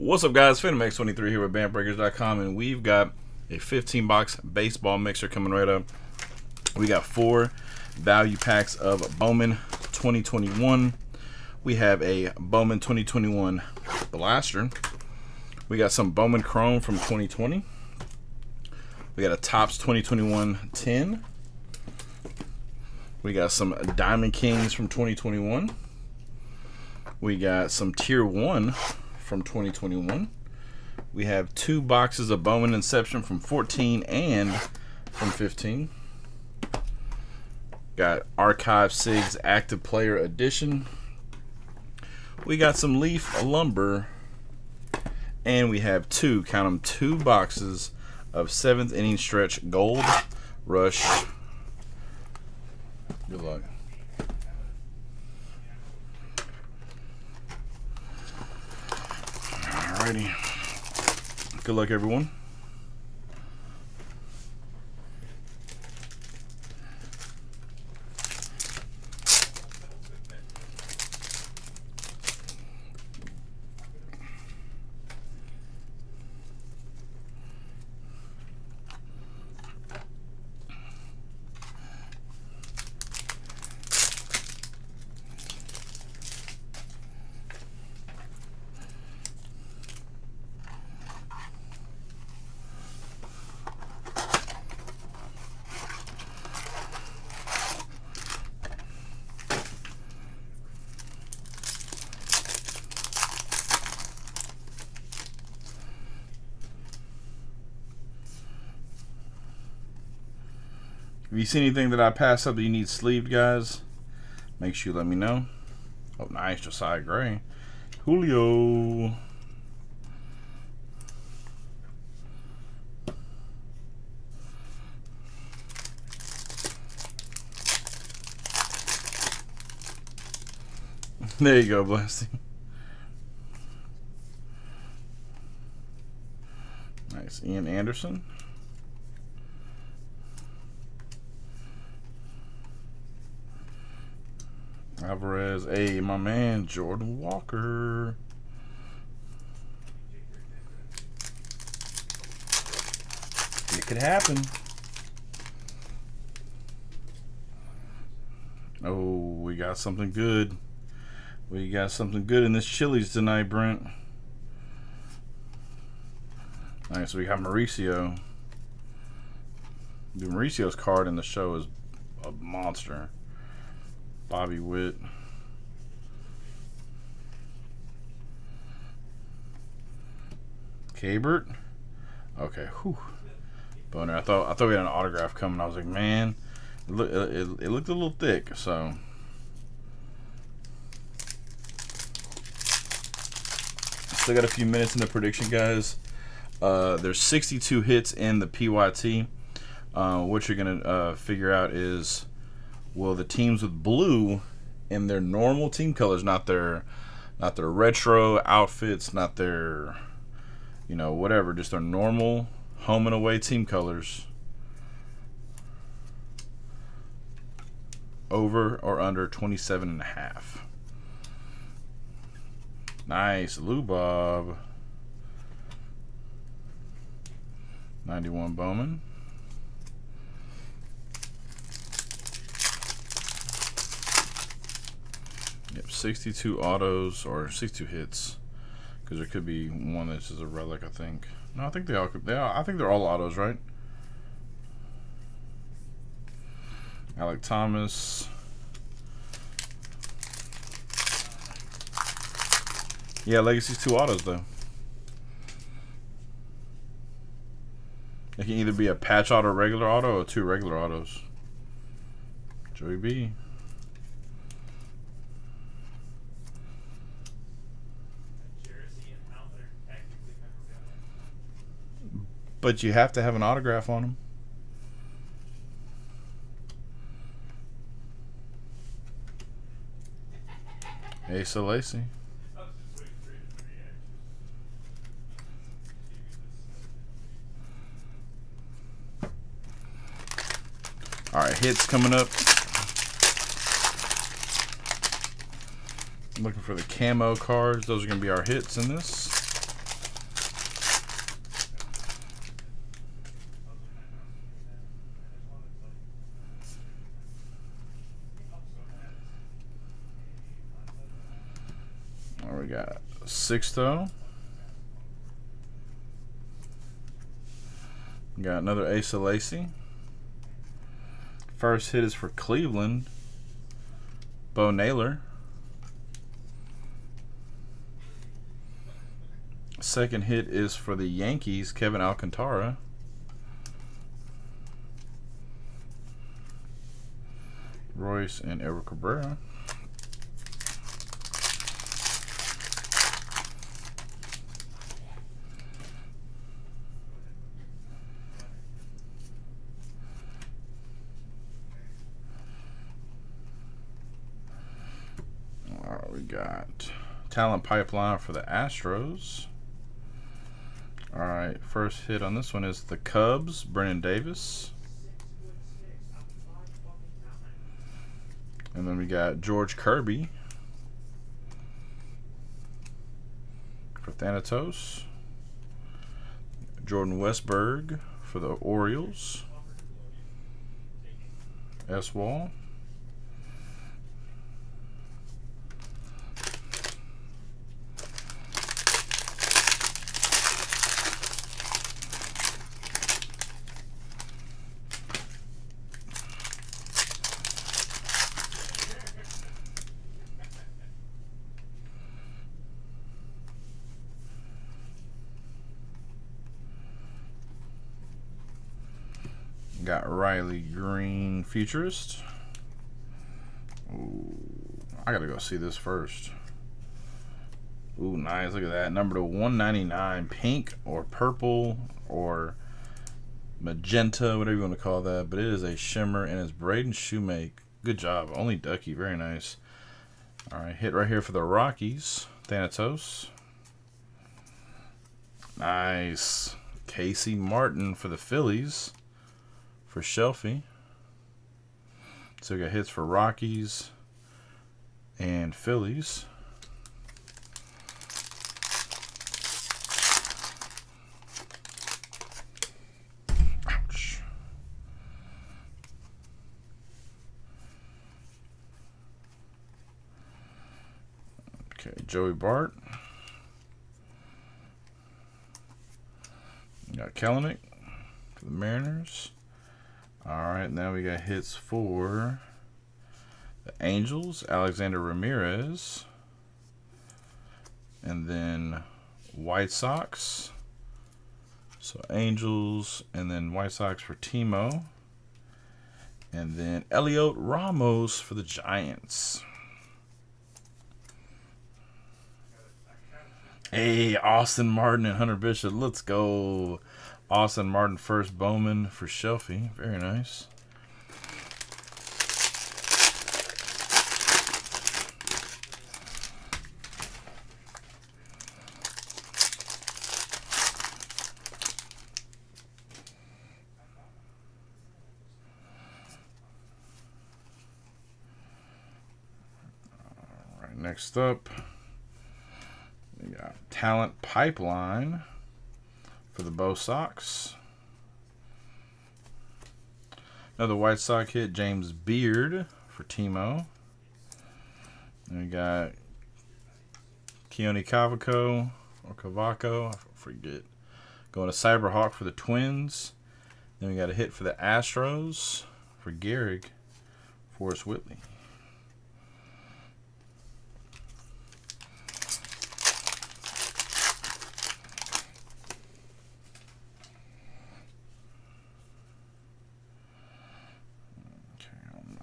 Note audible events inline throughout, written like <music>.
What's up, guys? PhantomX23 here with BAMFBreakers.com, and we've got a 15 box baseball mixer coming right up. We got four value packs of Bowman 2021. We have a Bowman 2021 Blaster. We got some Bowman Chrome from 2020. We got a Topps 2021 10. We got some Diamond Kings from 2021. We got some Tier 1 from 2021. We have two boxes of Bowman Inception from 14 and from 15. Got Archive SIGs Active Player Edition. We got some Leaf Lumber. And we have two, count them, two boxes of 7th inning stretch Gold Rush. Good luck. Alrighty. Good luck, everyone. If you see anything that I pass up that you need sleeved, guys, make sure you let me know. Oh, nice, Josiah Gray. Julio. <laughs> There you go, Blessing. Nice. Ian Anderson. Hey, my man, Jordan Walker. It could happen. Oh, we got something good. We got something good in this Chili's tonight, Brent. Nice, so we got Mauricio. The Mauricio's card in the show is a monster. Bobby Witt. Cabert. Okay, whew. Boner. I thought I thought we had an autograph coming. I was like, man, it, look, it, it looked a little thick. So. Still got a few minutes in the prediction, guys. Uh, there's 62 hits in the PYT. Uh, what you're gonna uh, figure out is will the teams with blue in their normal team colors, not their not their retro outfits, not their you know, whatever, just their normal home and away team colors over or under 27 and a half. Nice, Lou Bob. 91 Bowman. Yep, 62 autos or 62 hits. Because there could be one that's just a relic, I think. No, I think they all could. They all, I think they're all autos, right? Alek Thomas. Yeah, Legacy's two autos though. It can either be a patch auto, regular auto, or two regular autos. Joey B. But you have to have an autograph on them. Asa Lacy. All right, hits coming up. I'm looking for the camo cards. Those are going to be our hits in this. Got Sixto. Got another Asa Lacy. First hit is for Cleveland. Bo Naylor. Second hit is for the Yankees, Kevin Alcantara. Royce and Eric Cabrera. we got talent pipeline for the Astros. All right, first hit on this one is the Cubs, Brennan Davis. And then we got George Kirby for Thanatos. Jordan Westburg for the Orioles. S. Wall. Got Riley Greene Futurist. Ooh, I gotta go see this first. Ooh, nice. Look at that. Number to 199. Pink or purple or magenta, whatever you want to call that. But it is a shimmer and it's Braden Shewmake. Good job. Only Ducky. Very nice. All right. Hit right here for the Rockies. Thanatos. Nice. Casey Martin for the Phillies for Shelfie. So we got hits for Rockies and Phillies. Ouch. Okay, Joey Bart. got Kelenic for the Mariners. Alright, now we got hits for the Angels, Alexander Ramirez. And then White Sox. So Angels, and then White Sox for Timo. And then Heliot Ramos for the Giants. Hey, Austin Martin and Hunter Bishop. Let's go. Austin Martin first Bowman for Shelfie. Very nice. All right, next up, we got Talent Pipeline for the Bo Sox. Another White Sox hit, James Beard for Timo. And we got Keoni Cavaco or Cavaco, I forget. Going to Cyberhawk for the Twins. Then we got a hit for the Astros for Gehrig, Forrest Whitley.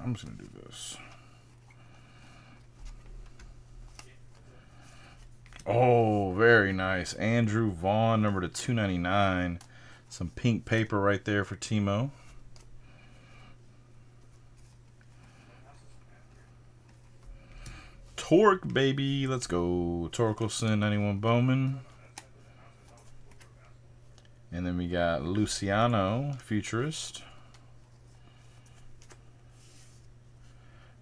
I'm just going to do this. Oh, very nice. Andrew Vaughn, number to 299. Some pink paper right there for Timo. Torque, baby. Let's go. Torkelson, 91 Bowman. And then we got Luciano, Futurist.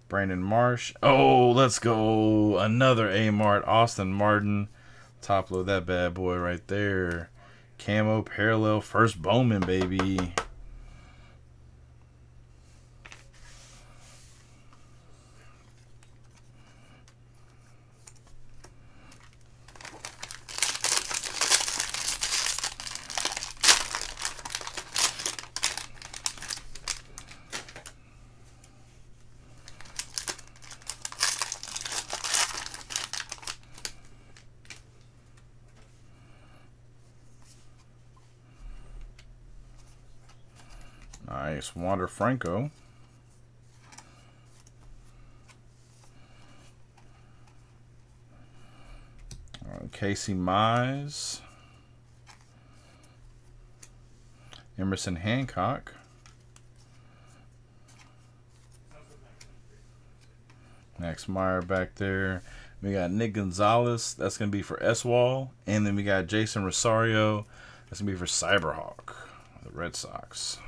Brandon Marsh. Oh, let's go. Another A Mart. Austin Martin. Top load that bad boy right there. Camo parallel. First Bowman, baby. Nice. Wander Franco. Uh, Casey Mize. Emerson Hancock. Max Meyer back there. We got Nick Gonzalez. That's going to be for S-Wall. And then we got Jeisson Rosario. That's going to be for Cyberhawk, the Red Sox.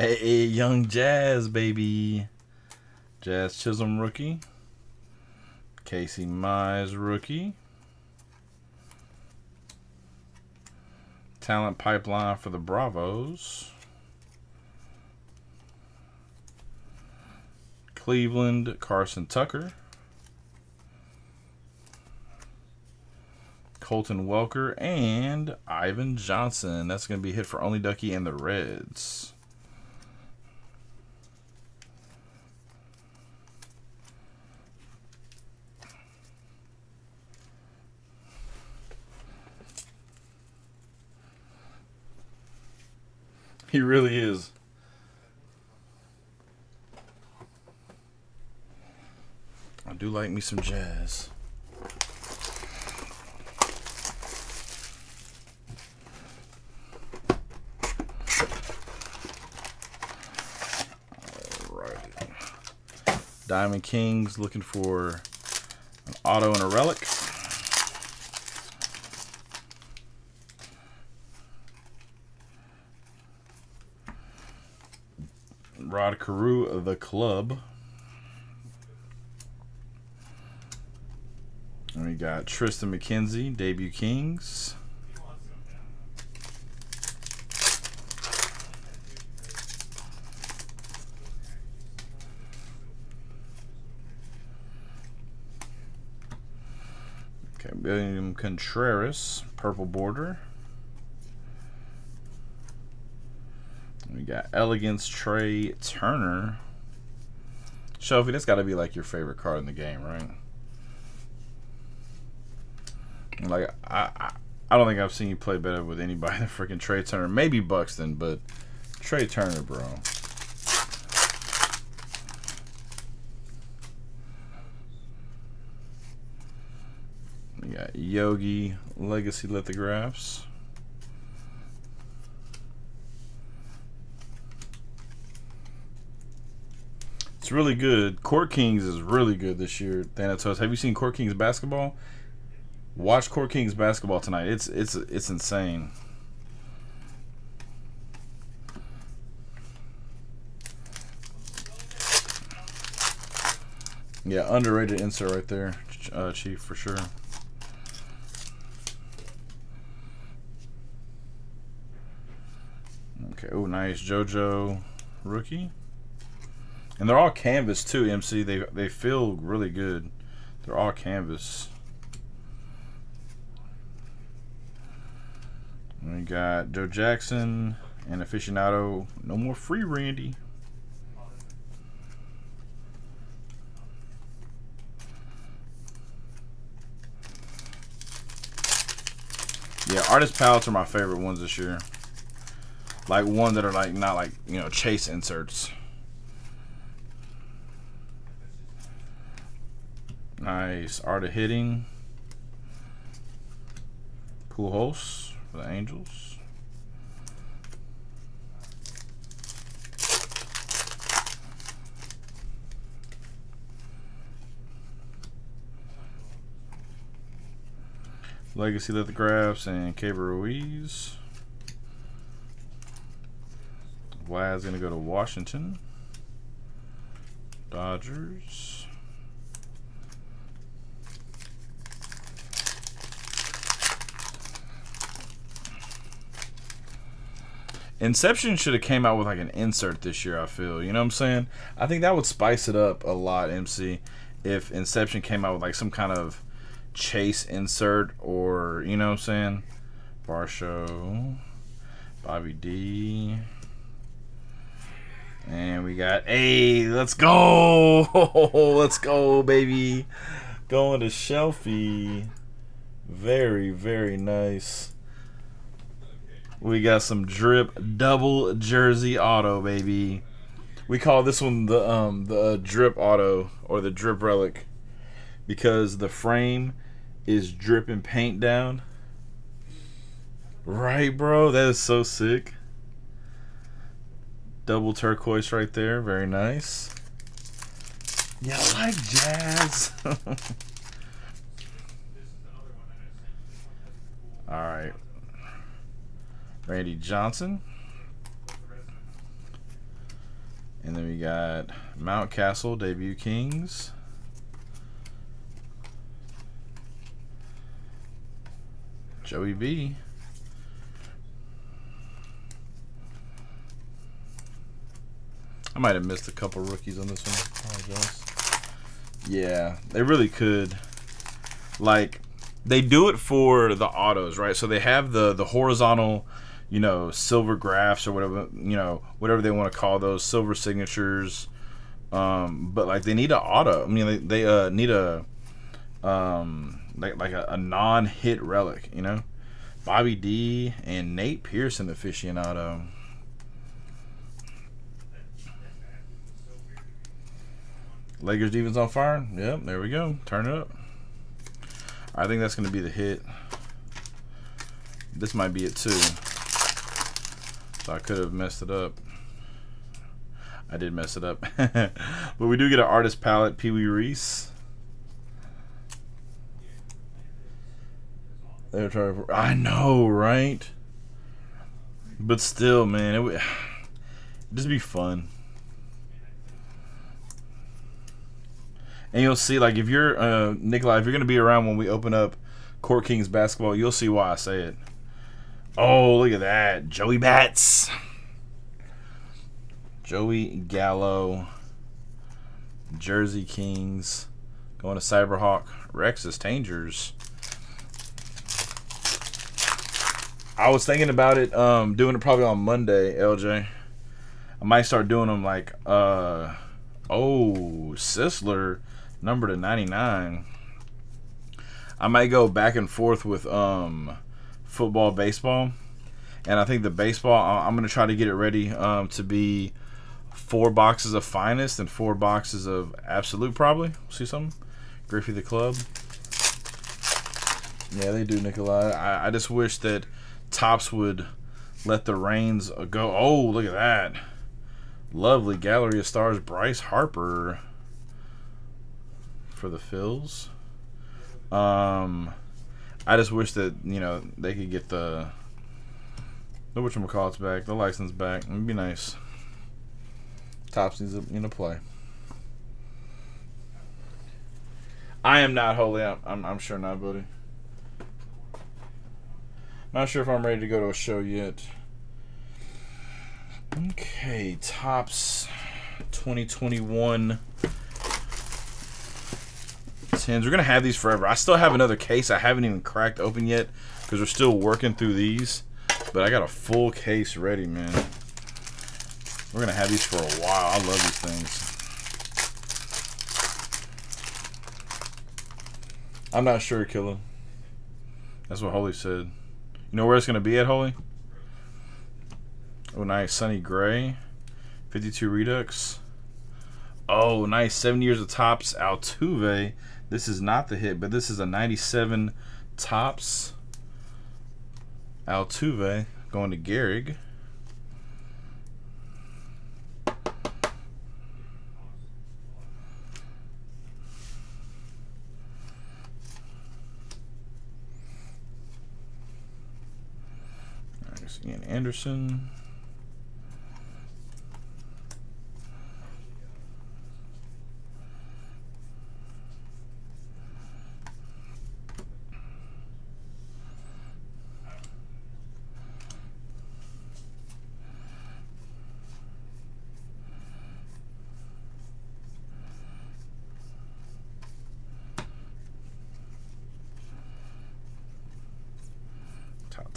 Hey, young Jazz, baby. Jazz Chisholm rookie. Casey Mize rookie. Talent pipeline for the Bravos. Cleveland, Carson Tucker. Colton Welker and Ivan Johnson. That's going to be hit for Only Ducky and the Reds. <laughs> He really is. I do like me some jazz. Diamond Kings looking for an auto and a relic. Rod Carew, The Club. And we got Triston McKenzie, Debut Kings. Okay, William Contreras, purple border. Got Elegance Trea Turner. Shelby, that's got to be like your favorite card in the game, right? Like I, I, I don't think I've seen you play better with anybody than freaking Trea Turner. Maybe Buxton, but Trea Turner, bro. We got Yogi Legacy Lithographs. It's really good. Court Kings is really good this year. Thanatos, have you seen Court Kings basketball? Watch Court Kings basketball tonight. It's it's it's insane. Yeah, underrated insert right there, uh, Chief, for sure. Okay, oh, nice. JoJo rookie. And they're all canvas too, MC. They they feel really good. They're all canvas. We got Joe Jackson and aficionado. No more free Randy. Yeah, artist palettes are my favorite ones this year. Like one that are like not like you know chase inserts. Nice. Art of Hitting. Pujols for the Angels. Legacy Lithographs and Keibert Ruiz. Vlad's going to go to Washington. Dodgers. Inception should have came out with like an insert this year. I feel, you know what I'm saying? I think that would spice it up a lot, MC. if Inception came out with like some kind of chase insert or you know what I'm saying? bar show, Bobby D. And we got, hey, let's go. <laughs> let's go, baby. Going to Shelfie. Very, very nice. We got some drip double jersey auto, baby. We call this one the um the drip auto or the drip relic because the frame is dripping paint down. Right, bro? That is so sick. Double turquoise right there. Very nice. Yeah, I like jazz. <laughs> All right. Randy Johnson. And then we got Mountcastle debut Kings. Joey B. I might have missed a couple rookies on this one. Oh, Apologize. Yeah, they really could. Like, they do it for the autos, right? So they have the the horizontal, you know, silver graphs or whatever, you know, whatever they want to call those silver signatures. Um, but like they need an auto. I mean, they, they uh, need a um, like like a, a non-hit relic, you know. Bobby D and Nate Pearson aficionado. Lakers defense on fire. Yep, there we go. Turn it up. I think that's going to be the hit. This might be it too. So I could have messed it up. I did mess it up. <laughs> but we do get an artist palette, Pee Wee Reese. They're trying. I know, right? But still, man, it would <sighs> just be fun. and you'll see like if you're uh, Nikolai, if you're gonna be around when we open up Court Kings basketball, you'll see why I say it. Oh, look at that, Joey Bats, Joey Gallo, Jersey Kings, going to Cyberhawk, Rexus Tangers. I was thinking about it, um, doing it probably on Monday, LJ. I might start doing them like, uh, oh, Sisler number to 99. I might go back and forth with um, football, baseball. And I think the baseball, I'm going to try to get it ready um, to be four boxes of finest and four boxes of absolute, probably. See something? Griffey the Club. Yeah, they do, Nikolai. I, I just wish that Topps would let the reins go. Oh, look at that. Lovely Gallery of Stars, Bryce Harper for the Phils. Um, I just wish that you know they could get the the which call it's back, the license back. It'd be nice. Topps needs to you play. I am not holy. I'm, I'm, I'm sure not, buddy. Not sure if I'm ready to go to a show yet. Okay, Topps 2021 tins. We're to have these forever. I still have another case I haven't even cracked open yet because we're still working through these. But I got a full case ready, man. We're to have these for a while. I love these things. I'm not sure, Killer. That's what Holy said. You know where it's to be at, Holy? Oh, nice. Sonny Gray. 52 Redux. Oh, nice. Seven years of Topps. Altuve. This is not the hit, but this is a 97 Topps Altuve going to Gehrig. Ian Anderson.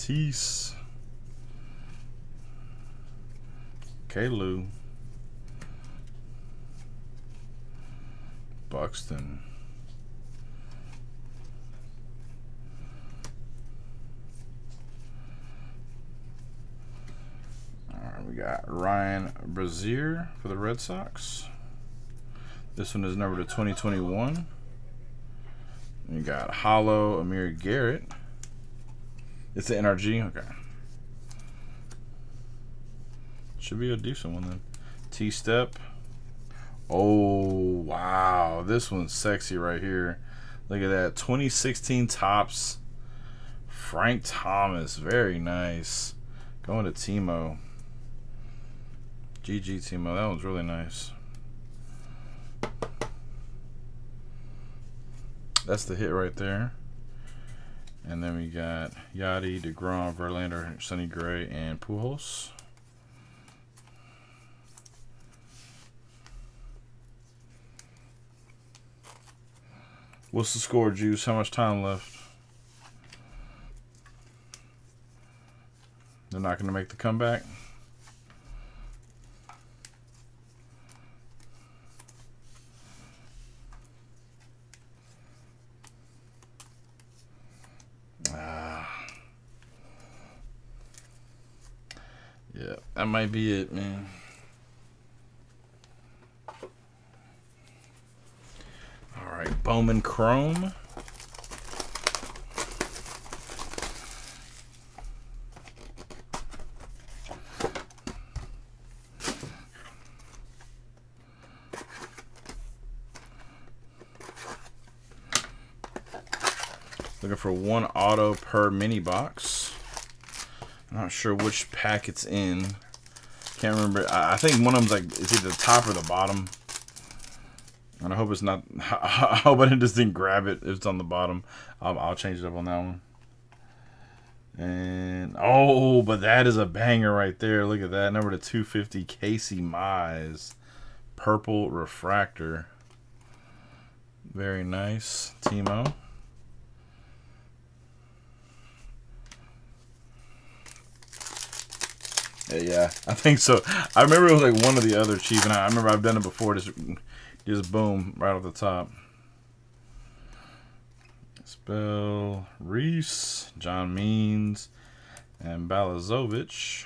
Tatis. Kalu. Buxton. we got Ryan Brasier for the Red Sox. This one is number to 2021. We got Hollow Amir Garrett. It's the NRG? Okay. Should be a decent one then. T-Step. Oh, wow. This one's sexy right here. Look at that. 2016 Topps. Frank Thomas. Very nice. Going to Timo. GG Timo. That one's really nice. That's the hit right there. And then we got Yadi, DeGrom, Verlander, Sonny Gray, and Pujols. What's the score, Juice? How much time left? They're not going to make the comeback? Ah. Yeah, that might be it, man. All right, Bowman Chrome. Looking for one auto per mini box. Not sure which pack it's in. Can't remember. I think one of them's like it's either the top or the bottom. And I hope it's not. <laughs> I hope I just didn't grab it. It's on the bottom. I'll, I'll change it up on that one. And oh, but that is a banger right there. Look at that number to 250 Casey Mize, purple refractor. Very nice, Timo. Yeah, I think so. I remember it was like one of the other chief, and I, remember I've done it before. Just just boom, right off the top. Spell Reese, John Means, and Balazovic.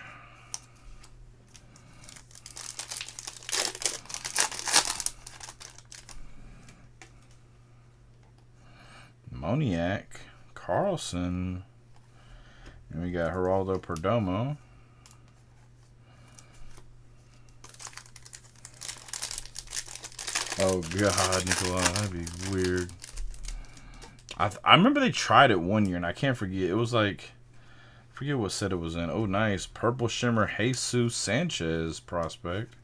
Moniak, Carlson, and we got Geraldo Perdomo. Oh God, Nicola, that'd be weird. I I remember they tried it one year, and I can't forget. It was like, forget what set it was in. Oh, nice, purple shimmer, Jesus Sanchez prospect.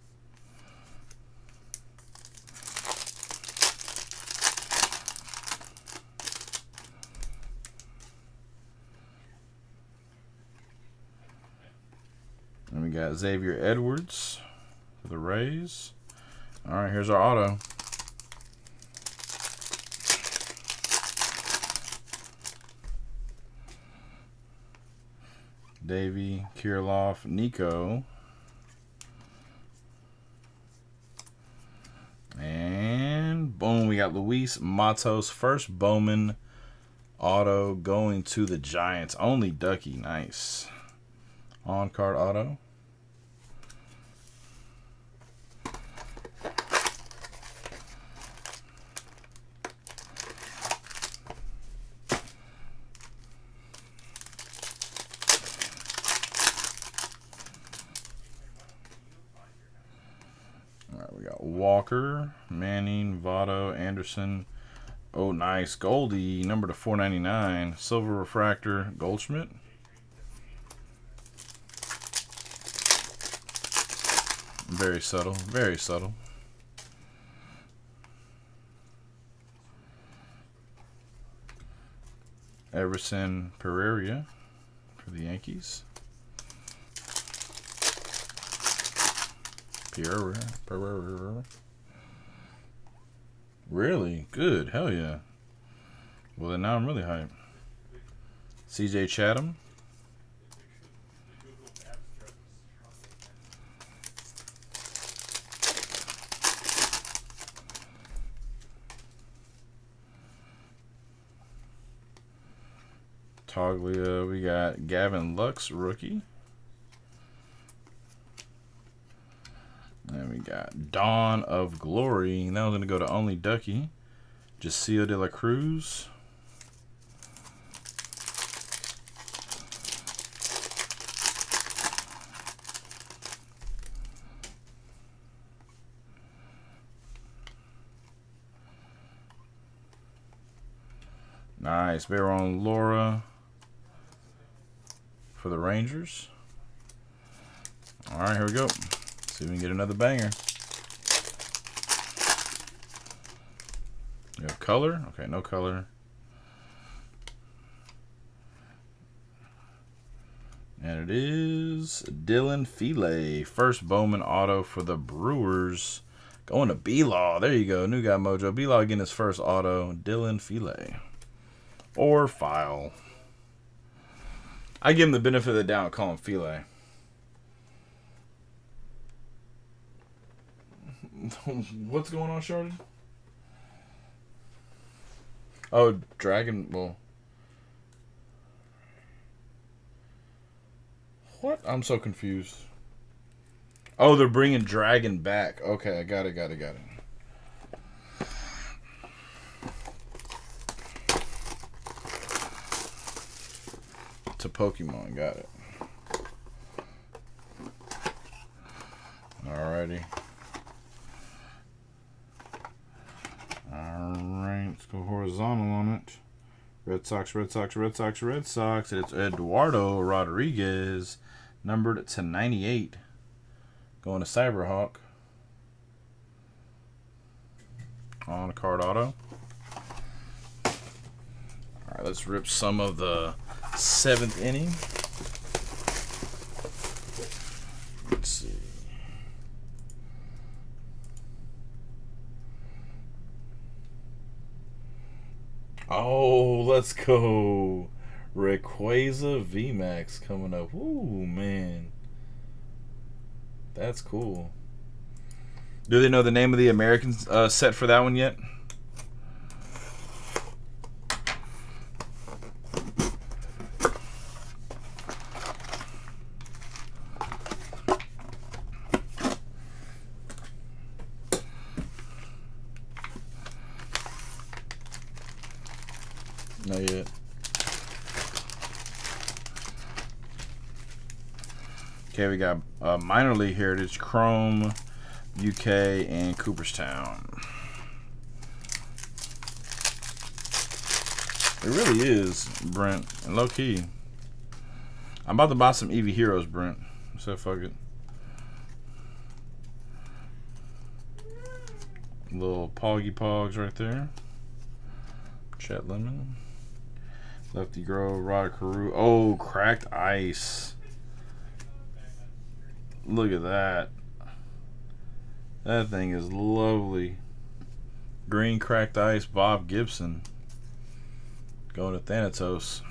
And we got Xavier Edwards for the Rays. All right, here's our auto. Davy, Kirilloff, Nico. And boom, we got Luis Matos, first Bowman auto going to the Giants. Only Ducky, nice. On card auto. Walker, Manning, Votto, Anderson. Oh, nice. Goldie, number to 499. Silver Refractor, Goldschmidt. Very subtle. Very subtle. Everson Pereira for the Yankees. Pereira. Pereira. Really? Good. Hell yeah. Well, then now I'm really hyped. CJ Chatham. Toglia. We got Gavin Lux, rookie. And we got Dawn of Glory. Now we're going to go to Only Ducky. Jacio de la Cruz. Nice. Baron Laura for the Rangers. All right, here we go. See if we can get another banger. You have color? Okay, no color. And it is Dylan File. First Bowman auto for the Brewers. Going to B-Law. There you go. New guy mojo. B-Law getting his first auto. Dylan File or file. I give him the benefit of the doubt, call him filet. <laughs> What's going on, Shardon? Oh, Dragon. Ball. what? I'm so confused. Oh, they're bringing Dragon back. Okay, I got it, got it, got it. to Pokemon. Got it. Alrighty. Alright, let's go horizontal on it. Red Sox, Red Sox, Red Sox, Red Sox. It's Eduardo Rodriguez, numbered to 98. Going to Cyberhawk. On a card auto. Alright, let's rip some of the seventh inning. Let's see. Oh, let's go. Rayquaza VMAX coming up. Ooh, man. That's cool. Do they know the name of the American uh, set for that one yet? Not yet. Okay, we got uh, minor league heritage, Chrome, UK, and Cooperstown. It really is, Brent. And low key. I'm about to buy some Eevee Heroes, Brent. So fuck it. Little Poggy Pogs right there. Chet Lemon. Lefty Grove, Rod Carew. Oh, cracked ice. Look at that. That thing is lovely. Green cracked ice, Bob Gibson. Going to Thanatos.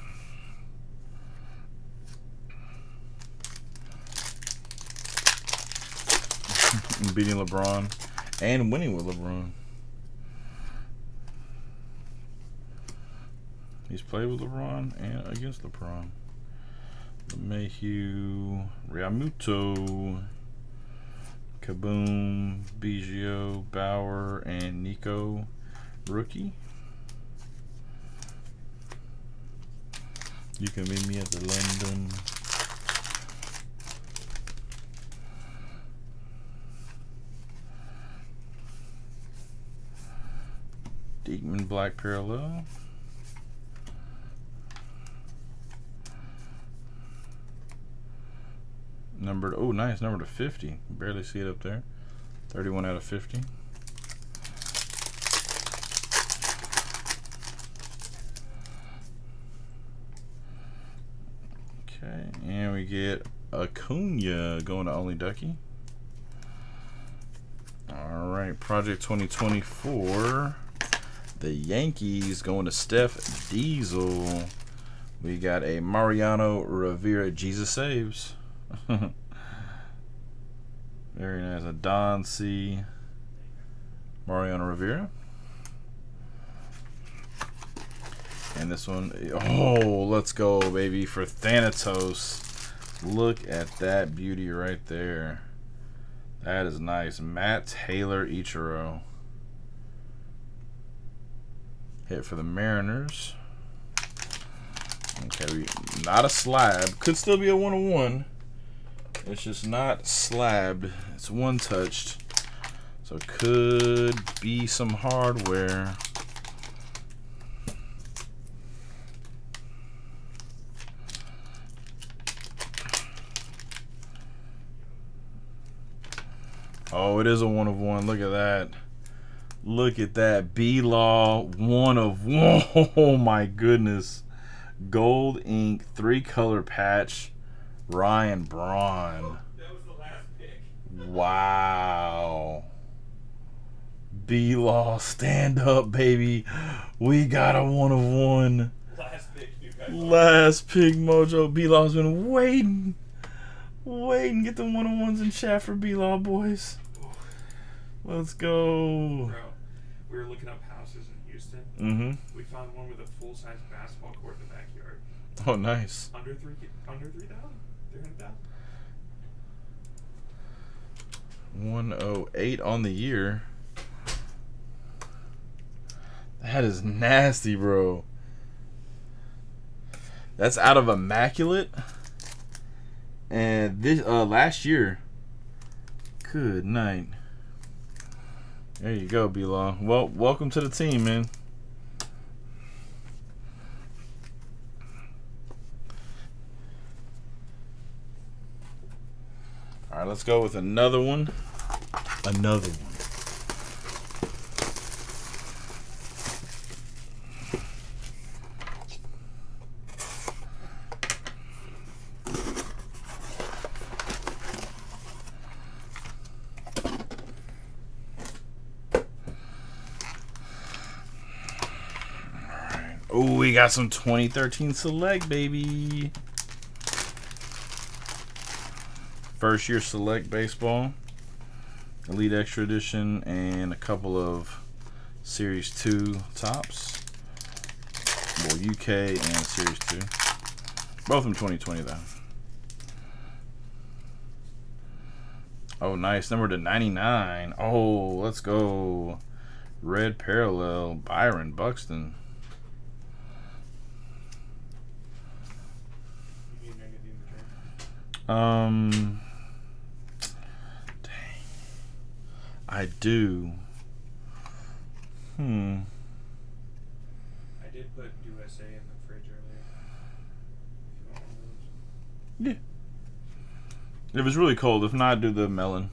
<laughs> Beating LeBron and winning with LeBron. He's played with LeBron and against LeBron. Mayhew, Realmuto, Kaboom, Biggio, Bauer, and Nico, rookie. You can meet me at the London. Diekman Black Parallel. Numbered. Oh, nice. Number to 50. Barely see it up there. 31 out of 50. Okay, and we get Acuna going to Only Ducky. All right, Project 2024. The Yankees going to Steph Diesel. We got a Mariano Rivera Jesus Saves. <laughs> Very nice. A Don C. Mariano Rivera. And this one, oh, let's go, baby, for Thanatos. Look at that beauty right there. That is nice. Matt Taylor Ichiro. Hit for the Mariners. Okay, we, not a slab. Could still be a one-on-one. It's just not slabbed. It's one touched. So it could be some hardware. Oh, it is a one of one. Look at that. Look at that. B Law, one of one. <laughs> Oh my goodness. Gold ink, three color patch, Ryan Braun. That was the last pick. Wow. B Law, stand up, baby. We got a one of one. Last pick, you guys. Last pick mojo. B Law's been waiting. Waiting. Get the one of ones in chat for B Law, boys. Let's go. Bro, we were looking up houses in Houston. Mm hmm. We found one with a full size basketball court in the backyard. Oh, nice. Under three, under three thousand, three hundred thousand. 108 on the year. That is nasty, bro. That's out of immaculate. And this uh last year. Good night. There you go, B Law. Well, welcome to the team, man. Right, let's go with another one. Another one. Oh, we got some 2013 Select, baby. First year Select Baseball. Elite Extra Edition, and a couple of Series 2 Topps. Well, UK and Series 2. Both from 2020, though. Oh, nice. Number to 99. Oh, let's go. Red Parallel, Byron Buxton. Um, dang, I do. Hmm. I did put USA in the fridge earlier. Yeah. It want one of those. If it's really cold, if not, do the melon.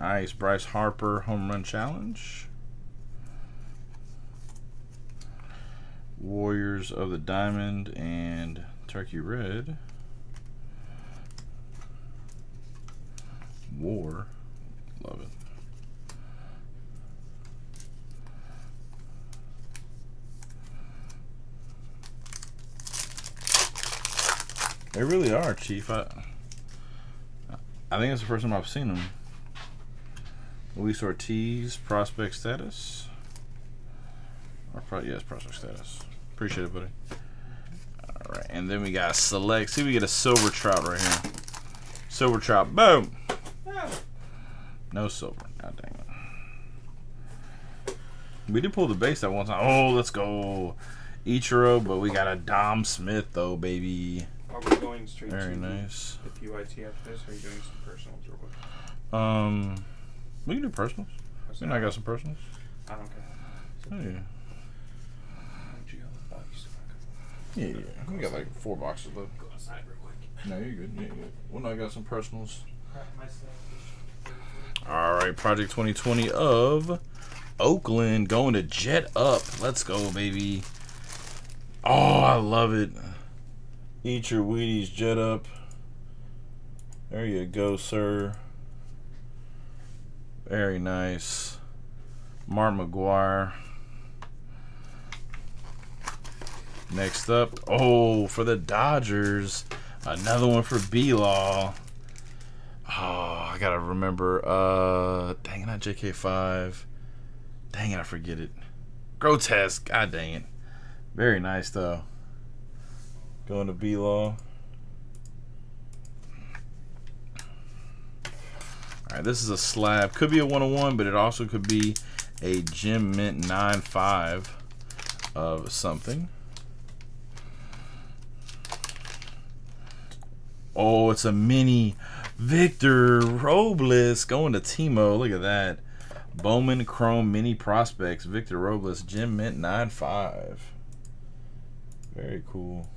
Nice, Bryce Harper home run challenge. Warriors of the Diamond and Turkey Red. War. Love it. They really are, Chief. I, I think it's the first time I've seen them. Luis Ortiz, prospect status. Or pro- yes, prospect status. Appreciate it, buddy. All right, and then we got select. See, we get a silver Trout right here. Silver Trout. Boom. No silver. God dang it. We did pull the base that one time. Oh, let's go. Ichiro, but we got a Dom Smith though, baby. Are we going straight Very to nice. the PYT after this, or are you doing some personals or what? Um, we can do personals. You know, I got some personals. I don't care. Oh, yeah. Don't you go? You still gotta Yeah, yeah. We got like four boxes left. go outside real quick. No, you're good. You're good. Well, no, I got some personals. All right, Project 2020 of Oakland going to Jet Up. Let's go, baby. Oh, I love it. Eat your Wheaties, Jet Up. There you go, sir. Very nice. Mark McGwire. Next up, oh, for the Dodgers, another one for B Law. Oh, I gotta remember. Uh, dang it, not JK5. Dang it, I forget it. Grotesque. God dang it. Very nice though. Going to B This is a slab. Could be a 101, but it also could be a Gem Mint 9.5 of something. Oh, it's a mini Victor Robles going to Timo. Look at that. Bowman Chrome Mini Prospects. Victor Robles, Gem Mint 9.5. Very cool.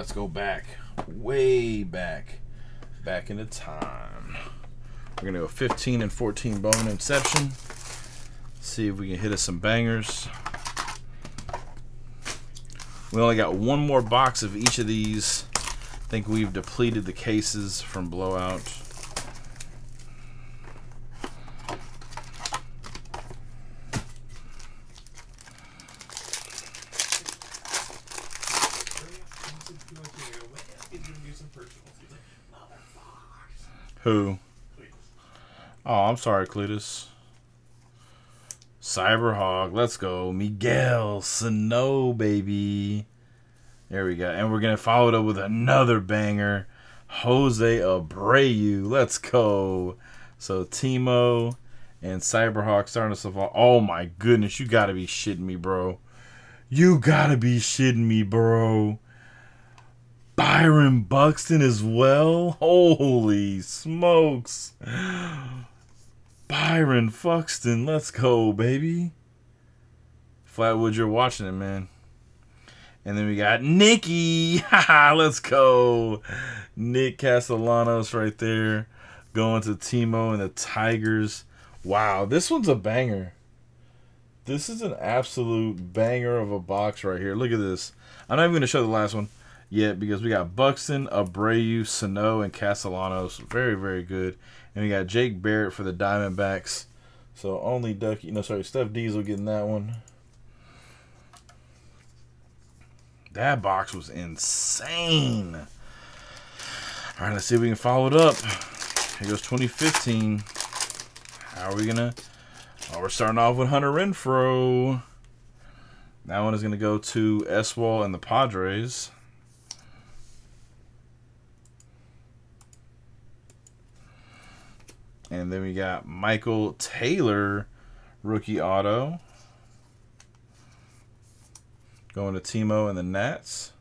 Let's go back, way back, back into time. We're gonna go 15 and 14 Bowman Inception. See if we can hit us some bangers. We only got one more box of each of these. I think we've depleted the cases from blowout. Who? Oh, I'm sorry, Cletus. Cyberhawk, let's go. Miguel Sano, baby. There we go. And we're going to follow it up with another banger. Jose Abreu, let's go. So Timo and Cyberhawk starting us off. Oh my goodness, you got to be shitting me, bro. You got to be shitting me, bro. Byron Buxton as well. Holy smokes. Byron Buxton, let's go, baby. Flatwood, you're watching it, man. And then we got. Haha, <laughs> let's go. Nick Castellanos right there. Going to Timo and the Tigers. Wow, this one's a banger. This is an absolute banger of a box right here. Look at this. I'm not even going to show the last one yet because we got Buxton, Abreu, Sano, and Castellanos. Very, very good. And we got Jake Barrett for the Diamondbacks. So only Ducky, no, sorry, Steph Diesel getting that one. That box was insane. All right, let's see if we can follow it up. Here goes 2015. How are we gonna? Oh, we're starting off with Hunter Renfroe. That one is gonna go to Eswall and the Padres. And then we got Michael Taylor, rookie auto. Going to Timo and the Nats.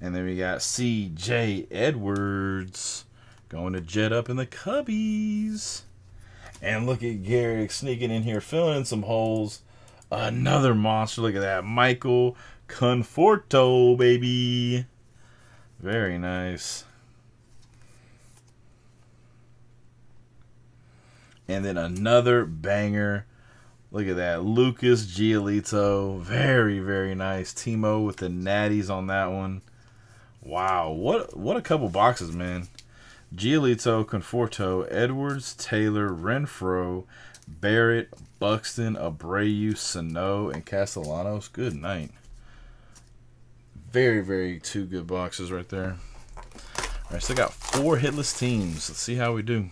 And then we got C.J. Edwards going to Jet Up in the Cubbies. And look at Garrick sneaking in here, filling in some holes. Another monster. Look at that. Michael Conforto, baby. Very nice. And then another banger. Look at that. Lucas Giolito. Very, very nice. Timo with the natties on that one. Wow. What what a couple boxes, man. Giolito, Conforto, Edwards, Taylor, Renfroe, Barrett, Buxton, Abreu, Sano, and Castellanos. Good night. Very, very two good boxes right there. All right, still got four hitless teams. Let's see how we do.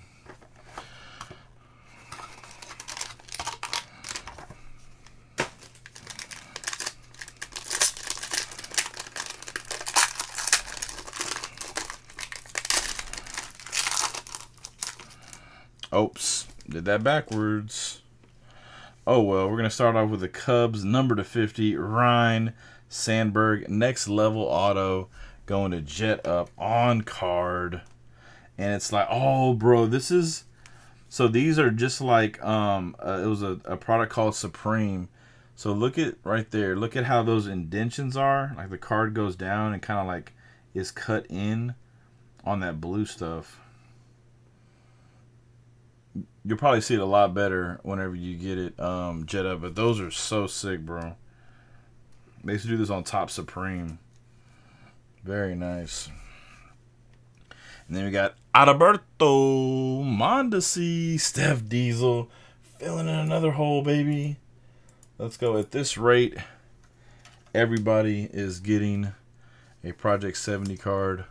Did that backwards. Oh well, we're gonna start off with the Cubs, number to 50, Ryne Sandberg, next level auto, going to jet up on card. And it's like, oh bro, this is so these are just like um uh, it was a, a product called Supreme. So look at right there, look at how those indentions are. Like the card goes down and kind of like is cut in. on that blue stuff. You'll probably see it a lot better whenever you get it um, but those are so sick, bro. They used to do this on Topps Supreme. Very nice. And then we got Adalberto Mondesi, Steph Diesel, filling in another hole, baby. Let's go. At this rate, everybody is getting a Project 70 card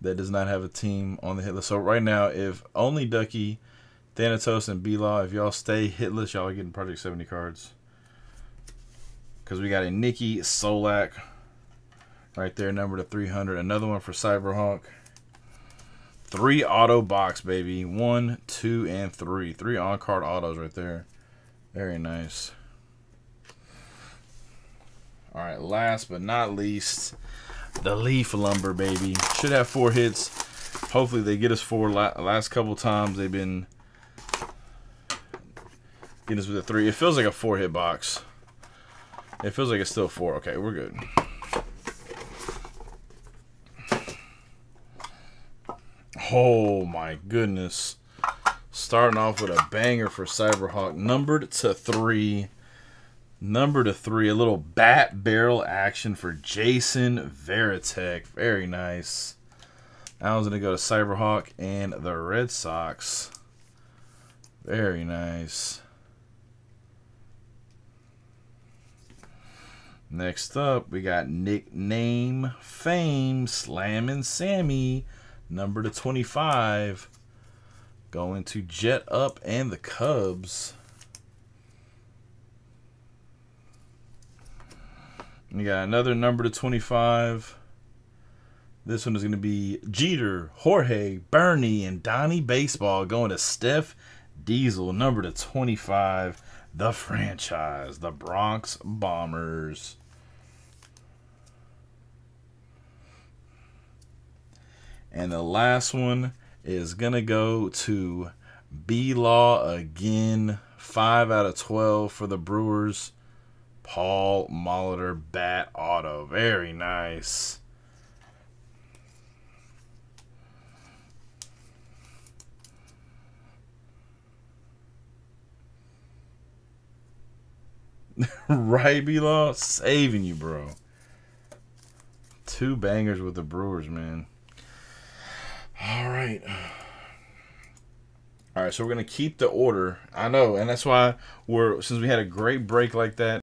that does not have a team on the hit list. So right now, if only Ducky, Thanatos, and B-Law, if y'all stay hitless, y'all are getting Project 70 cards. Because we got a Nikki Solak right there, number to 300. Another one for Cyberhawk. Three auto box, baby. One, two, and three. Three on-card autos right there. Very nice. All right, last but not least, the Leaf Lumber, baby. Should have four hits. Hopefully they get us four. Last couple times they've been getting us with a three. It feels like a four-hit box. It feels like it's still four. Okay, we're good. Oh my goodness. Starting off with a banger for Cyberhawk. Numbered to three. Number to three. A little bat barrel action for Jason Varitek. Very nice. I was going to go to Cyberhawk and the Red Sox. Very nice. Next up, we got Nickname Fame Slamming Sammy, number to 25, going to Jet Up and the Cubs. We got another number to 25. This one is going to be Jeter, Jorge, Bernie, and Donnie Baseball going to Steph Diesel, number to 25. The franchise, the Bronx Bombers. And the last one is going to go to B Law again. 5 out of 12 for the Brewers. Paul Molitor Bat Auto. Very nice. <laughs> right, Law? Saving you, bro. Two bangers with the Brewers, man. All right. All right, so we're gonna keep the order. I know, and that's why we're since we had a great break like that,